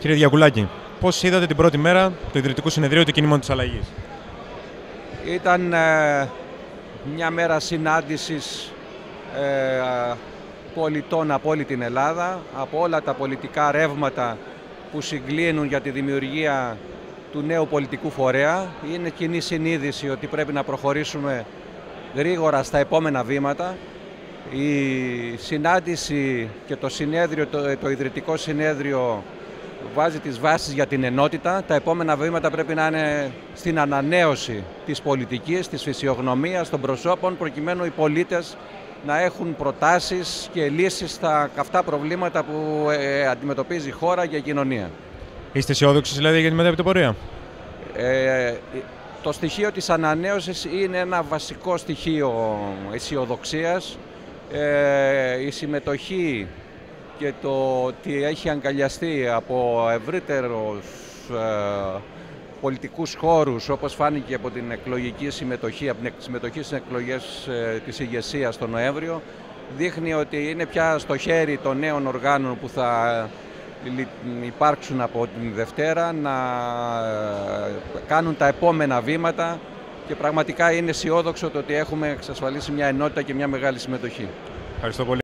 Κύριε Διακουλάκη, πώς είδατε την πρώτη μέρα του Ιδρυτικού Συνεδρίου του Κινήματος της Αλλαγής; Ήταν ε, μια μέρα συνάντησης ε, πολιτών από όλη την Ελλάδα, από όλα τα πολιτικά ρεύματα που συγκλίνουν για τη δημιουργία του νέου πολιτικού φορέα. Είναι κοινή συνείδηση ότι πρέπει να προχωρήσουμε γρήγορα στα επόμενα βήματα. Η συνάντηση και το συνέδριο, το, το ιδρυτικό συνέδριο βάζει τις βάσεις για την ενότητα. Τα επόμενα βήματα πρέπει να είναι στην ανανέωση της πολιτικής, της φυσιογνωμίας, των προσώπων, προκειμένου οι πολίτες να έχουν προτάσεις και λύσεις στα καυτά προβλήματα που ε, αντιμετωπίζει η χώρα και η κοινωνία. Είστε αισιόδοξοι δηλαδή για τη μετέπειτα πορεία; Ε, το στοιχείο της ανανέωσης είναι ένα βασικό στοιχείο αισιοδοξίας. Ε, η συμμετοχή και το ότι έχει αγκαλιαστεί από ευρύτερους ε, πολιτικούς χώρους όπως φάνηκε από την εκλογική συμμετοχή, από την συμμετοχή στις εκλογές ε, της ηγεσίας τον Νοέμβριο δείχνει ότι είναι πια στο χέρι των νέων οργάνων που θα υπάρξουν από την Δευτέρα να ε, κάνουν τα επόμενα βήματα και πραγματικά είναι αισιόδοξο το ότι έχουμε εξασφαλίσει μια ενότητα και μια μεγάλη συμμετοχή. Ευχαριστώ πολύ.